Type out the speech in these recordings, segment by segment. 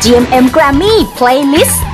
GMM Grammy Playlist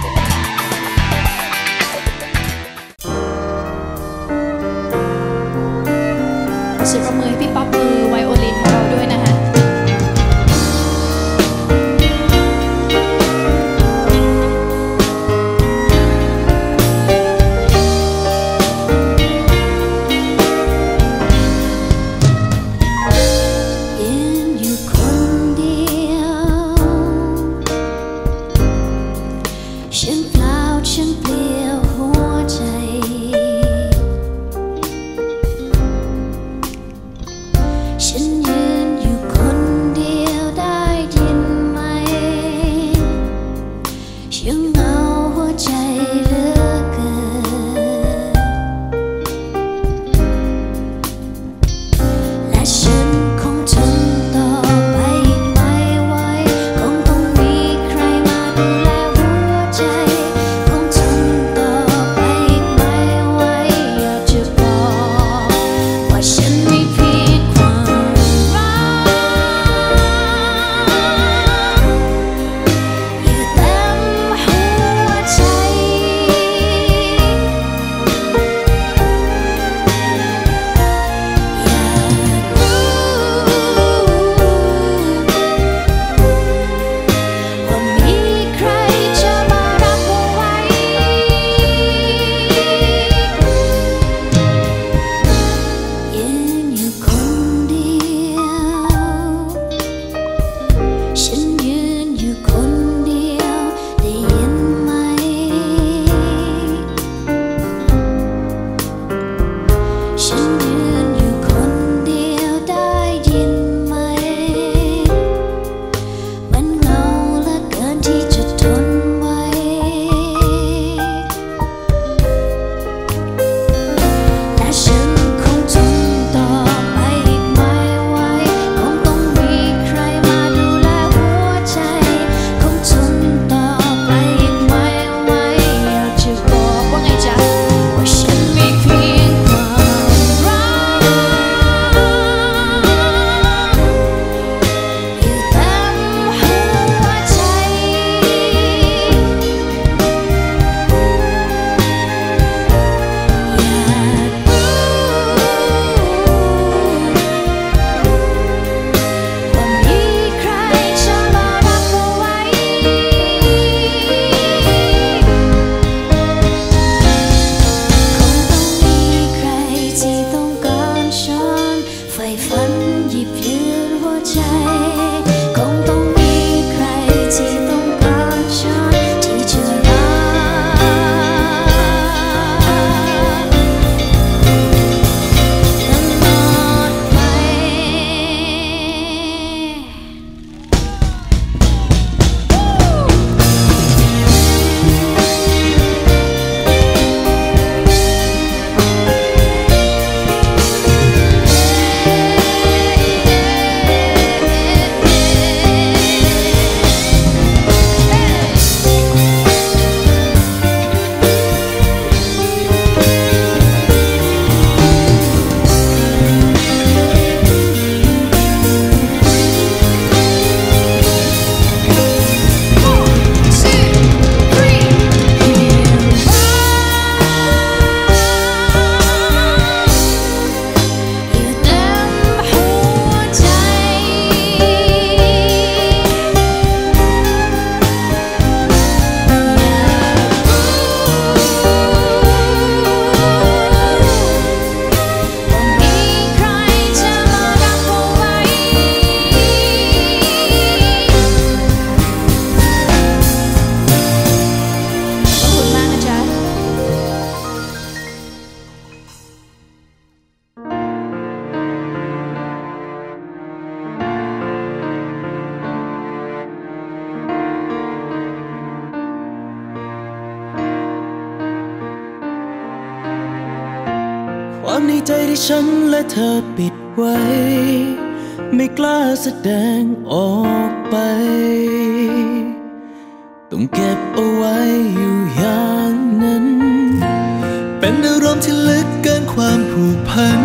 ที่ลึกเกินความผูกพัน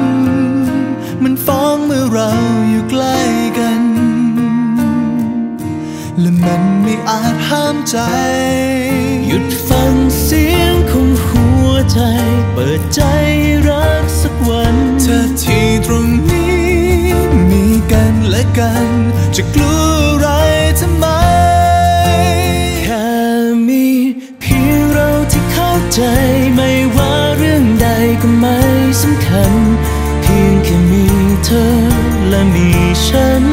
มันฟ้องเมื่อเราอยู่ใกล้กัน และมันไม่อาจห้ามใจ หยุดฟังเสียงของหัวใจ เปิดใจรักสักวันเธอที่ตรงนี้ มีกันและกัน จะกลัวอะไรทำไม แค่มีเพียงเราที่เข้าใจ ฉัน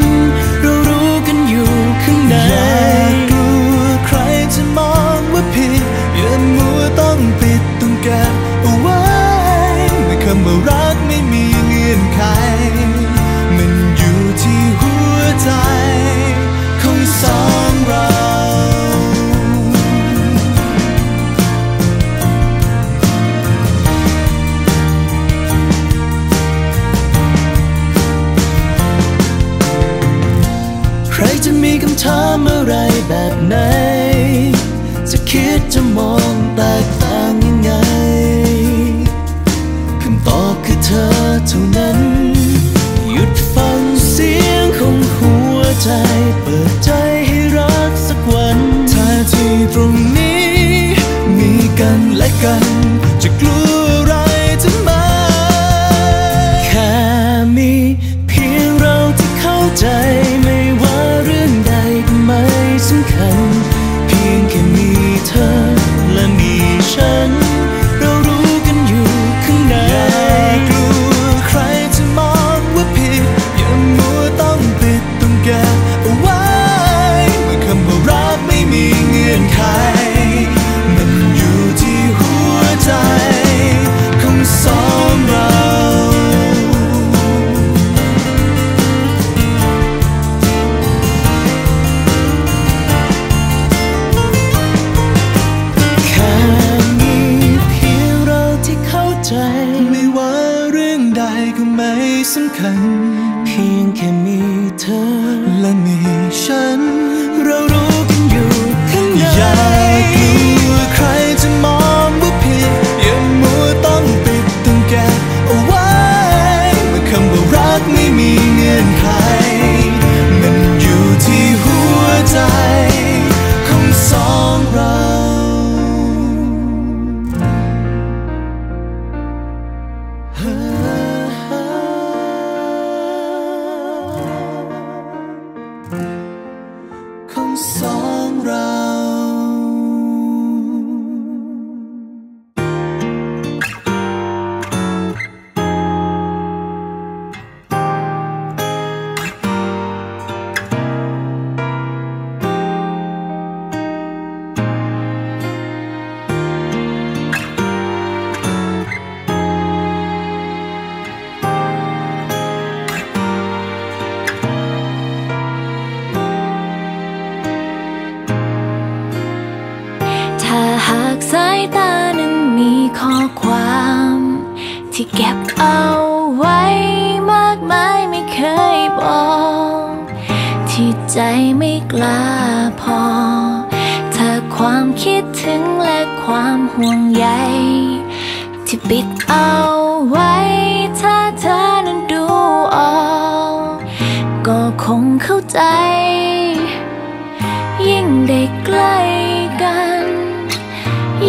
และมีฉัน เรารู้กันอยู่ข้างใน ใจไม่กล้าพอถ้าความคิดถึงและความห่วงใยที่ปิดเอาไว้ ถ้าเธอนั้นดูออกก็คงเข้าใจ ยิ่งได้ใกล้กัน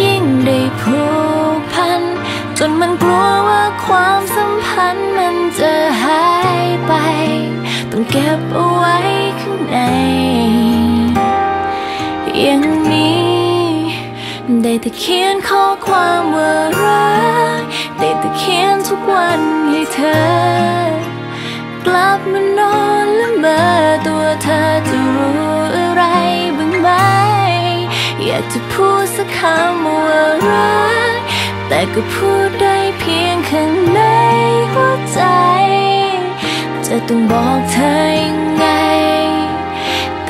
ยิ่งได้ผูกพัน จนมันกลัวว่าความสัมพันธ์มันจะหายไป ต้องเก็บเอาไว้ อย่างนี้ ได้แต่เขียนข้อความว่ารัก ได้แต่เขียนทุกวันให้เธอ กลับมานอนและเมื่อตัวเธอจะรู้อะไรบ้างไหม อยากจะพูดสักคำว่ารัก แต่ก็พูดได้เพียงข้างในหัวใจ จะต้องบอกเธอยังไง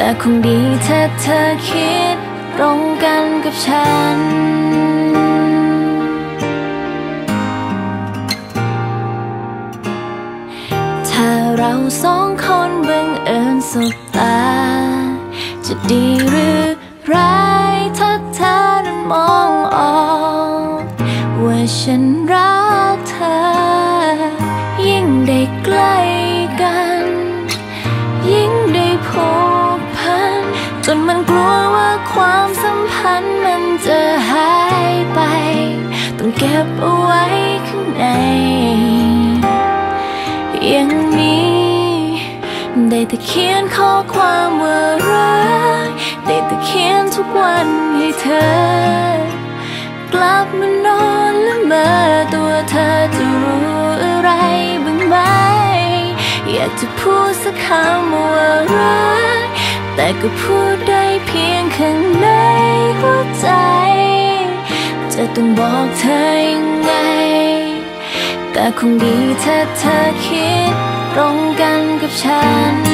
แต่คงดีถ้าเธอคิดตรงกันกับฉัน ถ้าเราสองคนบังเอิญสบตา จะดีหรือร้ายถ้าเธอนั้นมองออกว่าฉัน นยิ่งได้ผูกพันจนมันกลัวว่าความสัมพันธ์มันจะหายไป ต้องเก็บเอาไว้ข้างใน อย่างนี้ ได้แต่เขียนข้อความว่ารักได้แต่เขียนทุกวันให้เธอ กลับมานอนและเมื่อตัวเธอจะรู้อะไรบ้างไหม อยากจะพูดสักคำว่ารัก แต่ก็พูดได้เพียงข้างในหัวใจ จะต้องบอกเธอยังไง แต่คงดีถ้าเธอคิดตรงกันกับฉัน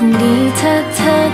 คงดีถ้าเธอ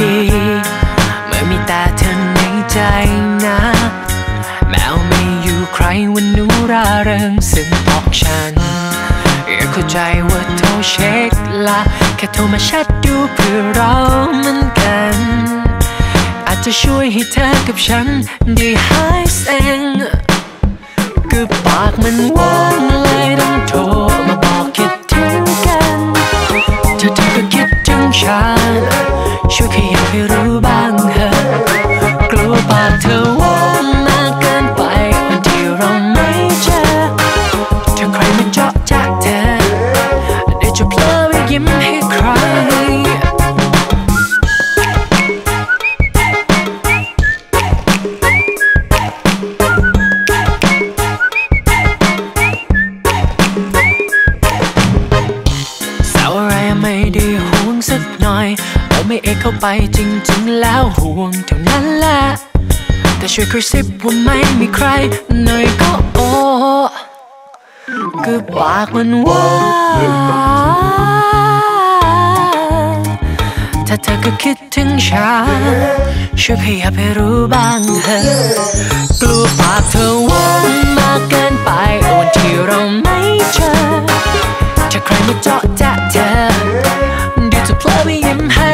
ดี เมื่อมีแต่เธอในใจนะ แมวไม่อยู่ใครวันนูราเริงซึ่งบอกฉันอยากเข้าใจว่าโทรเช็คละแค่โทรมาแชทดูเพื่อเราเหมือนกัน อาจจะช่วยให้เธอกับฉันได้หายเซ็งก็ปากมันว่างเลยต้องโทรมาบอกคิดถึงกันถ้าเธอก็คิดถึงฉัน ช่วยขยับให้รู้ ไปจริงๆแล้วห่วงเท่านั้นแหละ แต่ช่วยกระซิบว่าไม่มีใครหน่อยก็โอ้ก็ปากมันว่างถ้าเธอก็คิดถึงฉันช่วยขยับให้รู้บ้างเถอะกลัวปากเธอว่างมากเกินไปวันที่เราไม่เจอถ้าใครมาเจาะจะเธอเดี๋ยวจะเพลอไปยิ้มให้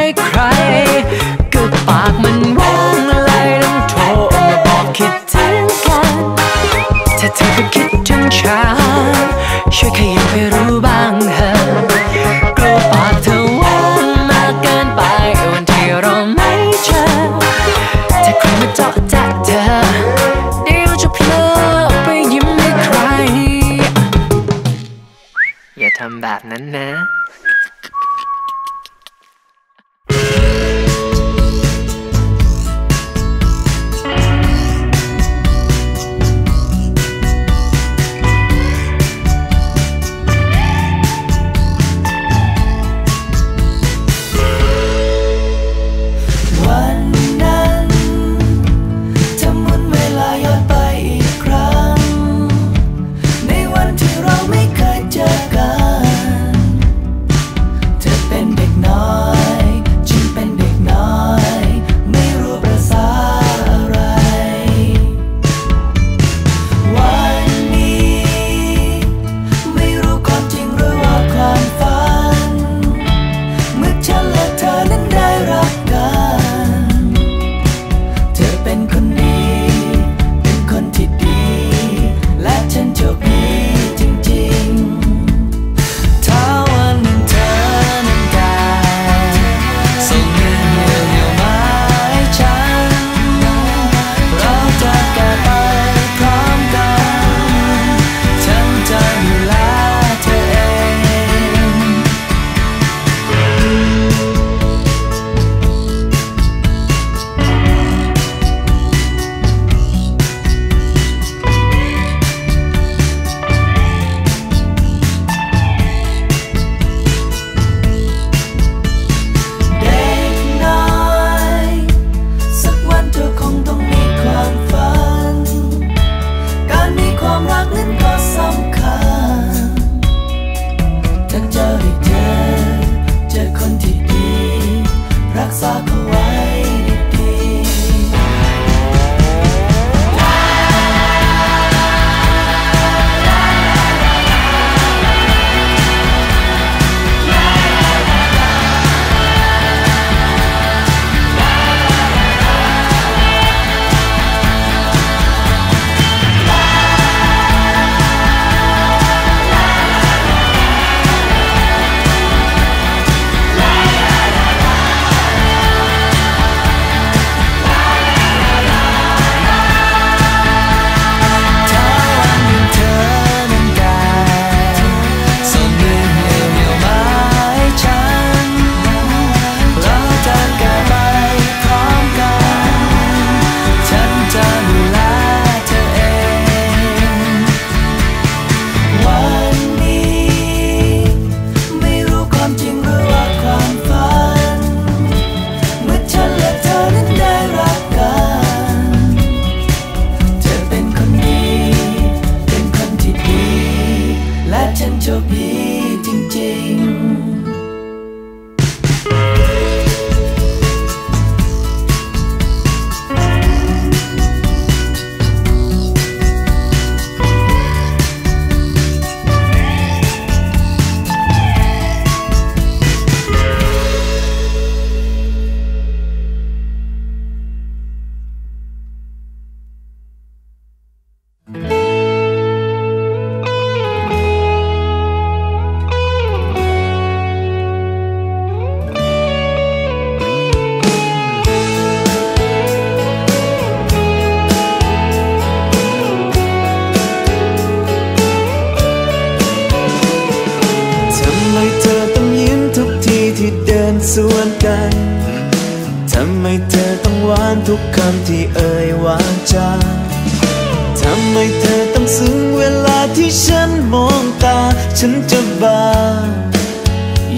ฉันมองตา ฉันจะบ้า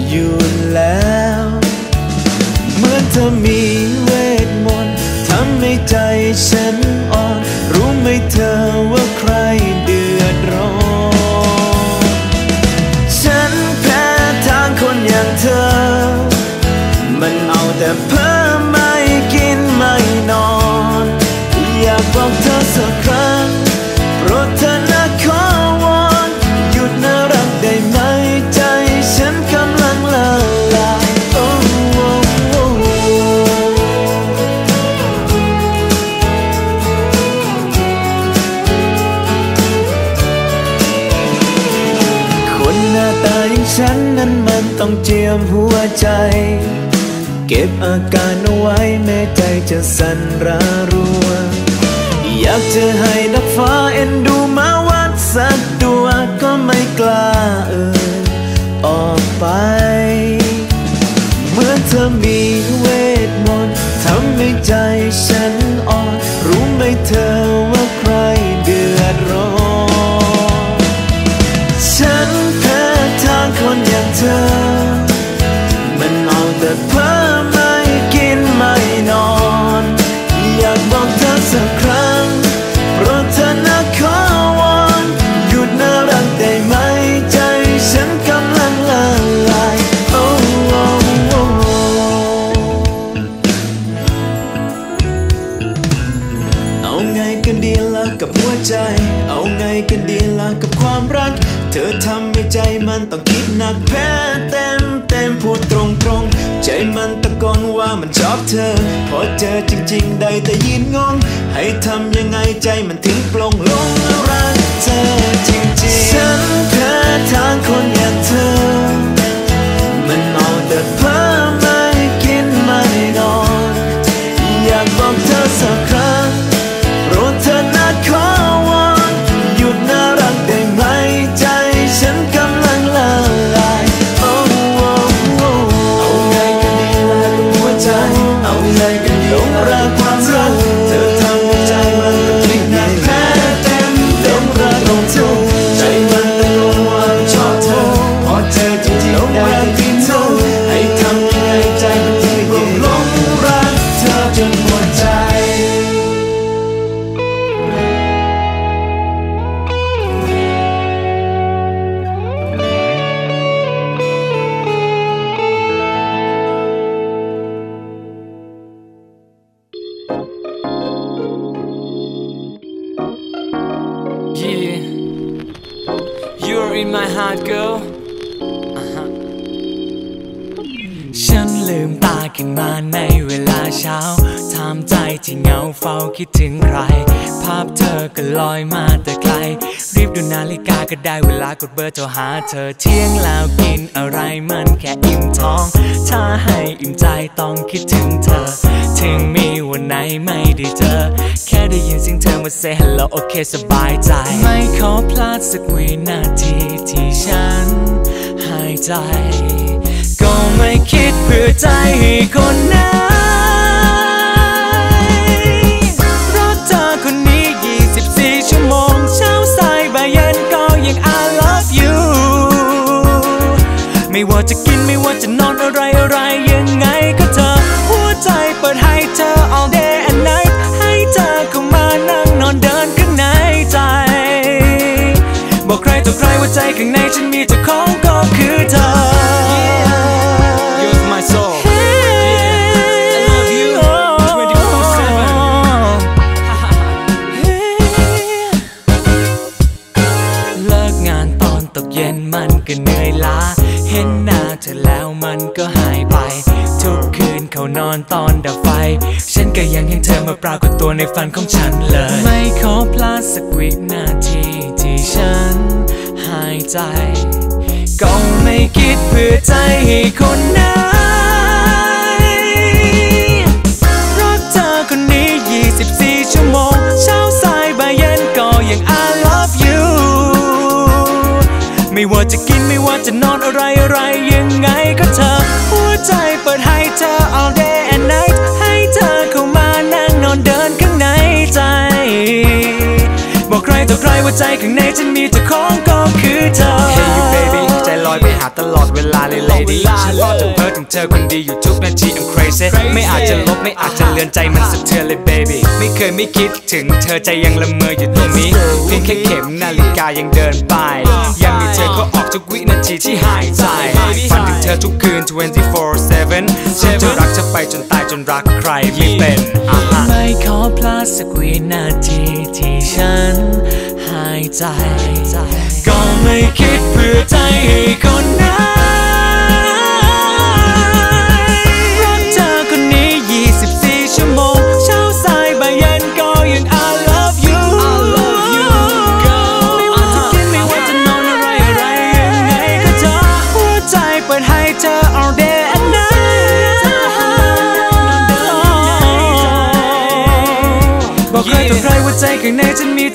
อยู่แล้ว เหมือนเธอมีเวทมนต์ทำให้ใจฉันอ่อน รู้ไหมเธอว่า มหัวใจ เก็บอาการเอาไว้แม้ใจจะสั่นระรัว อยากจะให้นักฟ้าเอ็นดูมาวัดสักตัวก็ไม่กล้าเอ่ยออกไป เมื่อเธอมีเวทมนต์ทำให้ใจ เธอ พอเจอจริง ๆ ได้แต่ยืนงง ให้ทำยังไงใจมันที เธอเที่ยงแล้วกินอะไรมันแค่อิ่มท้อง ถ้าให้อิ่มใจต้องคิดถึงเธอ ถึงมีวันไหนไม่ได้เจอ แค่ได้ยินเสียงเธอมา say hello โอเคสบายใจ ไม่ขอพลาดสักวินาทีที่ฉันหายใจ ก็ไม่คิดเพื่อใจคนไหน ในฝันของฉันเลย ไม่ขอพลาดสักวินาทีที่ฉันหายใจ ก็ไม่คิดเพื่อใจให้คนไหนรักเธอคนนี้ 24 ชั่วโมง เช้าสายบ่ายเย็นก็ยัง I love you ไม่ว่าจะกินไม่ว่าจะนอนอะไรอะไรยังไงก็เธอ หัวใจเปิดให้เธอ all day ต่อใครว่าใจข้างในฉันมีเจ้าของก็คือเธอ Hey you baby ลอยไปหาตลอดเวลาเลย lady ฉันรอจนเพ้อถึงเธอคนดีอยู่ทุกนาที I'm crazy ไม่อาจจะลบไม่อาจจะเลือนใจมันสะเทือนเลย baby ไม่เคยไม่คิดถึงเธอใจยังละเมออยู่ตรงนี้เพียงแค่เข็มนาฬิกายังเดินไป ยังมีเธอก็ออกทุกวินาทีที่หายใจฝันถึงเธอทุกคืน 24/7 ฉันจะรักเธอไปจนตายจนรักใครไม่เป็นอะฮะไม่ขอพลาดสักวินาทีที่ฉันหาย ใจ ก็ไม่คิดเพื่อใจให้คนไหนรักเธอคนนี้ 24 ชั่วโมง เช้าสายบ่ายเย็นก็ยัง I love you ไม่ว่าจะกินไม่ว่าจะนอนอะไรอะไรยังไงก็เธอหัวใจเปิดให้เธอ all day บอกใครต่อใครว่าใจข้างในฉันมี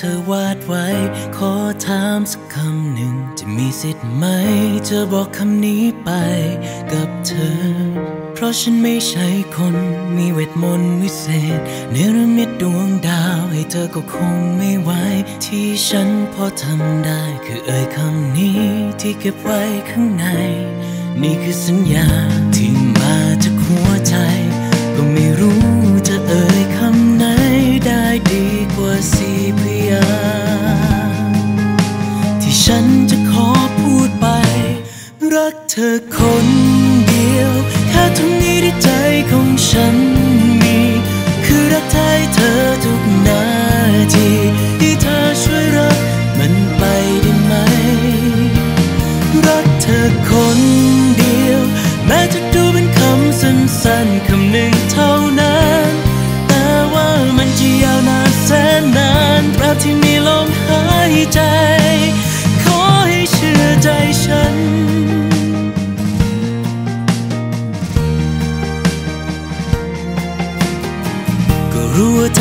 เธอวาดไว้ ขอถามสักคำหนึ่ง จะมีสิทธิ์ไหมจะบอกคำนี้ไปกับเธอ เพราะฉันไม่ใช่คนมีเวทมนต์วิเศษเนรมิตดวงดาวให้เธอก็คงไม่ไหวที่ฉันพอทำได้ คือเอ่ยคำนี้ที่เก็บไว้ข้างใน นี่คือสัญญาที่มาจากหัวใจ ธอคนเดียวแค่ตรงนี้ที่ใจของฉันมี คือรักแท้เธอทุกนาทีที่เธอช่วยรักมันไปได้ไหม รักเธอคนเดียว แม้จะดูเป็นคำสั้นๆ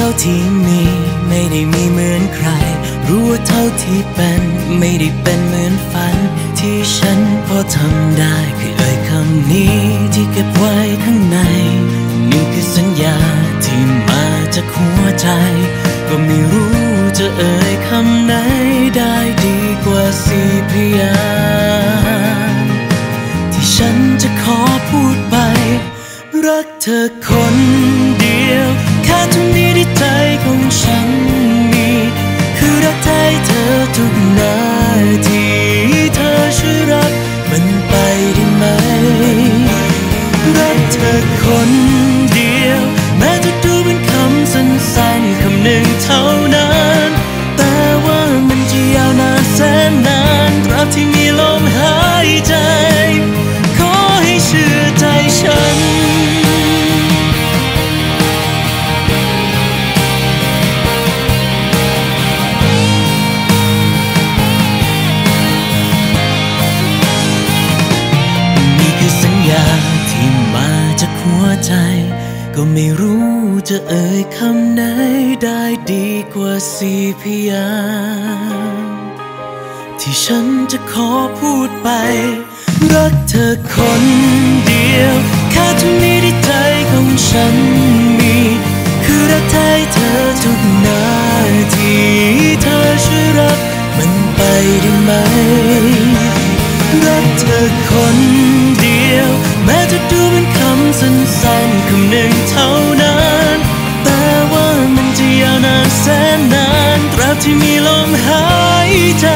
าเท่าที่มีไม่ได้มีเหมือนใคร รู้ว่าเท่าที่เป็นไม่ได้เป็นเหมือนฝัน ที่ฉันพอทำได้คือเอ่ยคำนี้ที่เก็บไว้ข้างใน นี่คือสัญญาที่มาจากหัวใจ ขอพูดไป รักเธอคนเดียว แค่ตรงนี้ที่ใจของฉันมี คือรักแท้เธอทุกนาทีเธอช่วยรักมันไปได้ไหม รักเธอคนเดียว แม้จะดูเป็นคำสั้นๆคำหนึ่งเท่านั้น แต่ว่ามันจะยาวนานแสนนานตราบที่มีลมหายใจ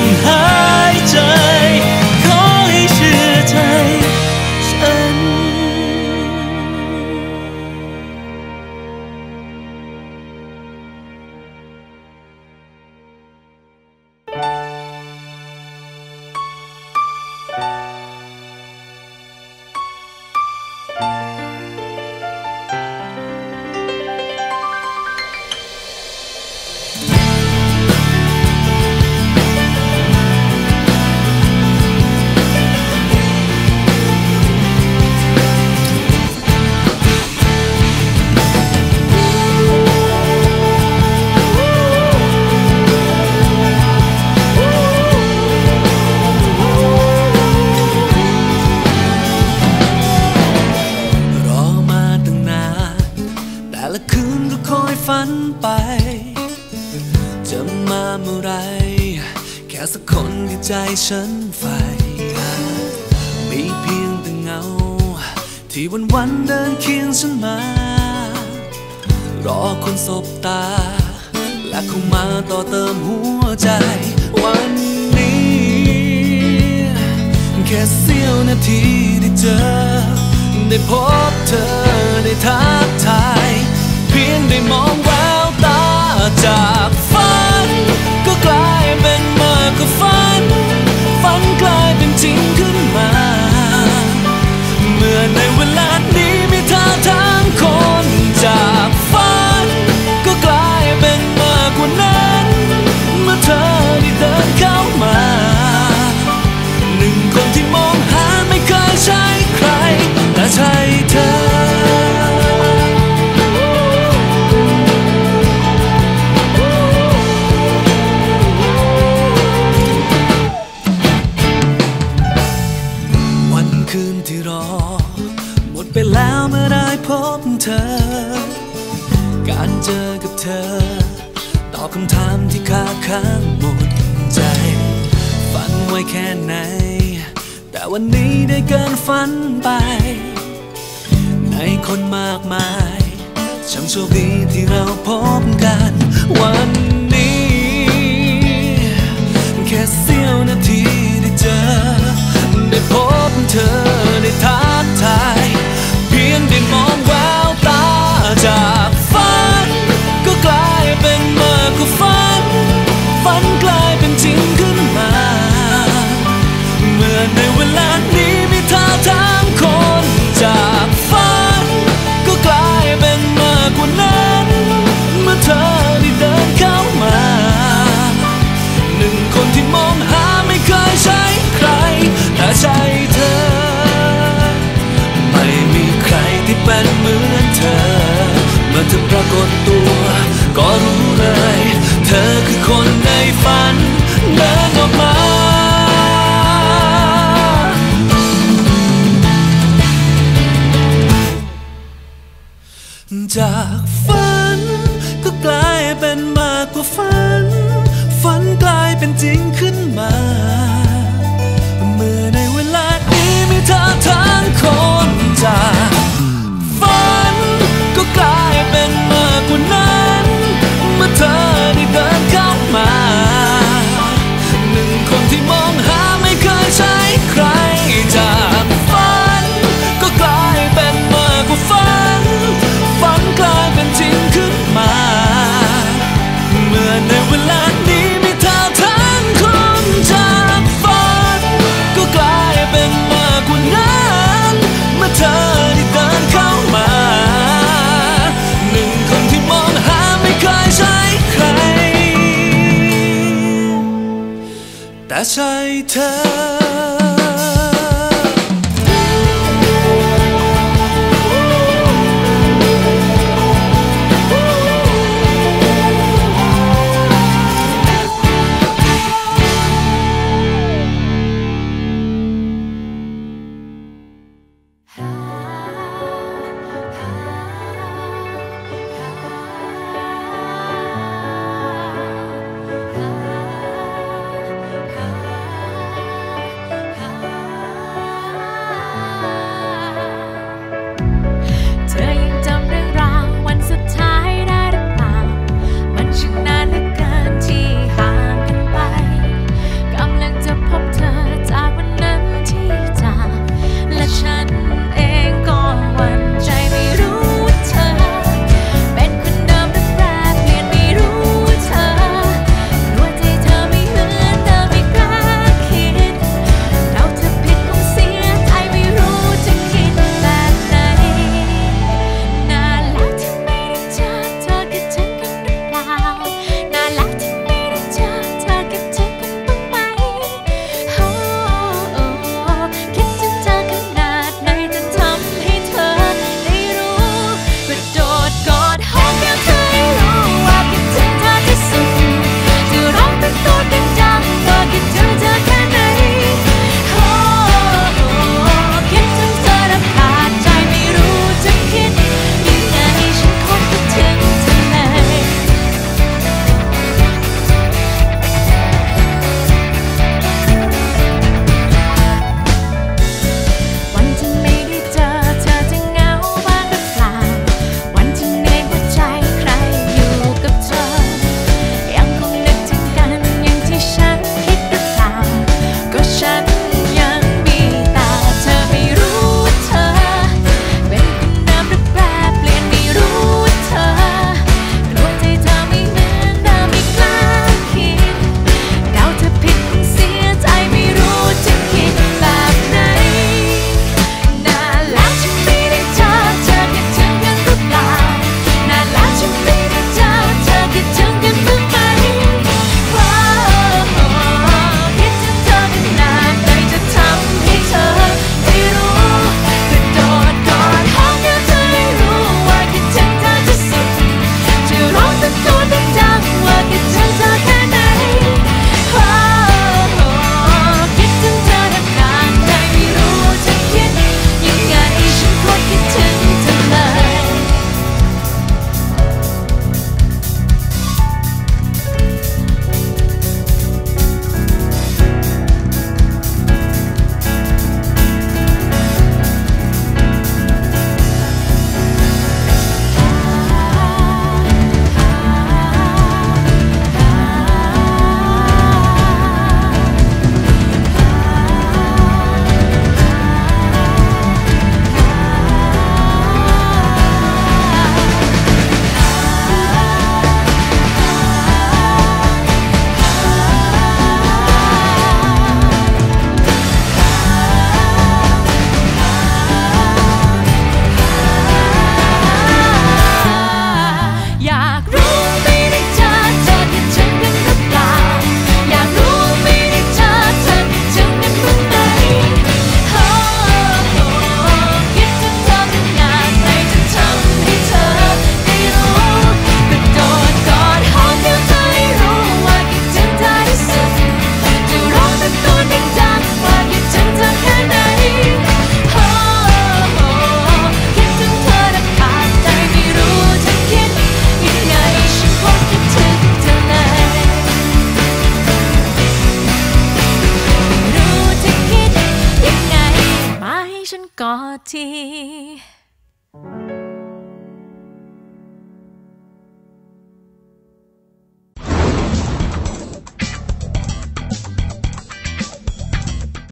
ที่มี ฉันใฝ่มีเพียงแต่เงา ที่วันวันเดินเคียงฉันมา รอคนสบตา และเข้ามาต่อเติมหัวใจ วันนี้ แค่เสี้ยวนาทีได้เจอ ได้พบเธอได้ทักทาย เพียงได้มองแววตาจากฝัน ก็กลายเป็นเมื่อก็ฝัน and name คนมากมายช่างโชคดีที่เราพบ Rakot